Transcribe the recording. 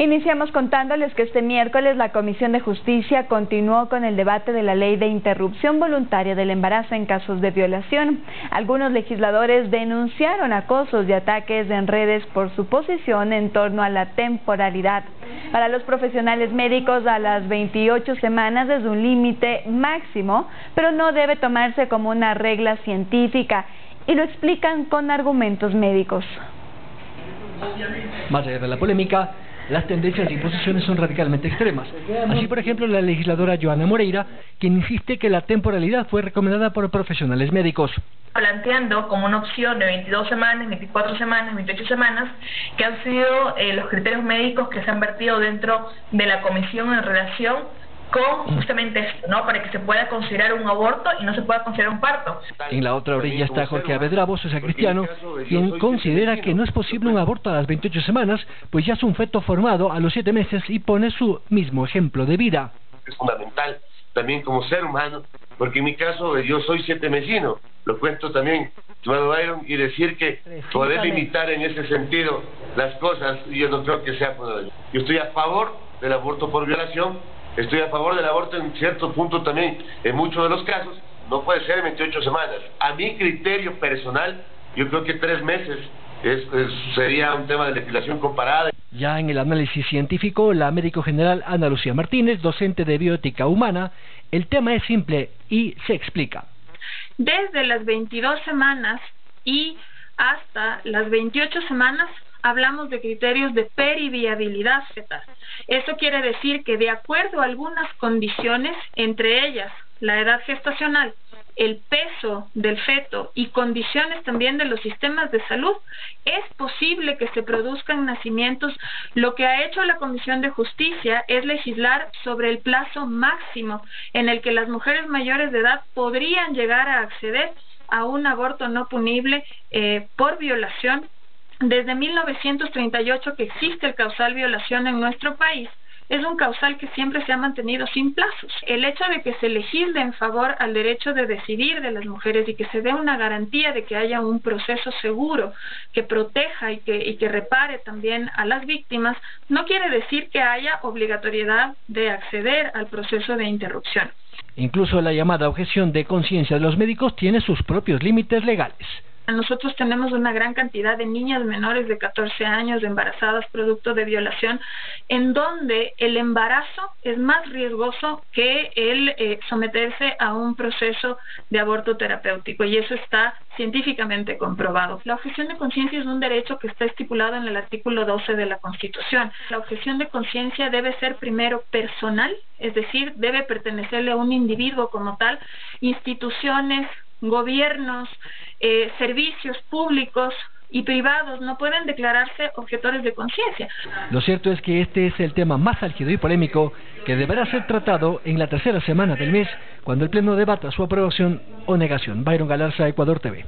Iniciamos contándoles que este miércoles la Comisión de Justicia continuó con el debate de la ley de interrupción voluntaria del embarazo en casos de violación. Algunos legisladores denunciaron acosos y ataques en redes por su posición en torno a la temporalidad. Para los profesionales médicos, a las 28 semanas es un límite máximo, pero no debe tomarse como una regla científica y lo explican con argumentos médicos. Más allá de la polémica, las tendencias y posiciones son radicalmente extremas. Así, por ejemplo, la legisladora Joana Moreira, quien insiste que la temporalidad fue recomendada por profesionales médicos planteando como una opción de 22 semanas, 24 semanas, 28 semanas, que han sido eh, los criterios médicos que se han vertido dentro de la comisión en relación con justamente esto, ¿no? Para que se pueda considerar un aborto y no se pueda considerar un parto. En la otra orilla está Jorge Avedrabo, socio cristiano, quien considera que no es posible un aborto a las 28 semanas, pues ya es un feto formado a los 7 meses y pone su mismo ejemplo de vida. Es fundamental también como ser humano, porque en mi caso yo soy siete mesino, lo cuento también, Byron, y decir que poder limitar en ese sentido las cosas, yo no creo que sea Yo estoy a favor del aborto por violación, Estoy a favor del aborto en cierto punto también, en muchos de los casos, no puede ser en 28 semanas. A mi criterio personal, yo creo que tres meses sería un tema de legislación comparada. Ya en el análisis científico, la médico general Ana Lucía Martínez, docente de bioética humana, el tema es simple y se explica. Desde las 22 semanas y hasta las 28 semanas hablamos de criterios de periviabilidad fetal. Eso quiere decir que de acuerdo a algunas condiciones, entre ellas la edad gestacional, el peso del feto y condiciones también de los sistemas de salud, es posible que se produzcan nacimientos. Lo que ha hecho la Comisión de Justicia es legislar sobre el plazo máximo en el que las mujeres mayores de edad podrían llegar a acceder a un aborto no punible eh, por violación desde 1938 que existe el causal violación en nuestro país, es un causal que siempre se ha mantenido sin plazos. El hecho de que se legisle en favor al derecho de decidir de las mujeres y que se dé una garantía de que haya un proceso seguro que proteja y que, y que repare también a las víctimas, no quiere decir que haya obligatoriedad de acceder al proceso de interrupción. Incluso la llamada objeción de conciencia de los médicos tiene sus propios límites legales. Nosotros tenemos una gran cantidad de niñas menores de 14 años embarazadas producto de violación, en donde el embarazo es más riesgoso que el eh, someterse a un proceso de aborto terapéutico y eso está científicamente comprobado. La objeción de conciencia es un derecho que está estipulado en el artículo 12 de la Constitución. La objeción de conciencia debe ser primero personal, es decir, debe pertenecerle a un individuo como tal, instituciones, gobiernos, eh, servicios públicos y privados no pueden declararse objetores de conciencia. Lo cierto es que este es el tema más álgido y polémico que deberá ser tratado en la tercera semana del mes, cuando el Pleno debata su aprobación o negación. Byron Galarza, Ecuador TV.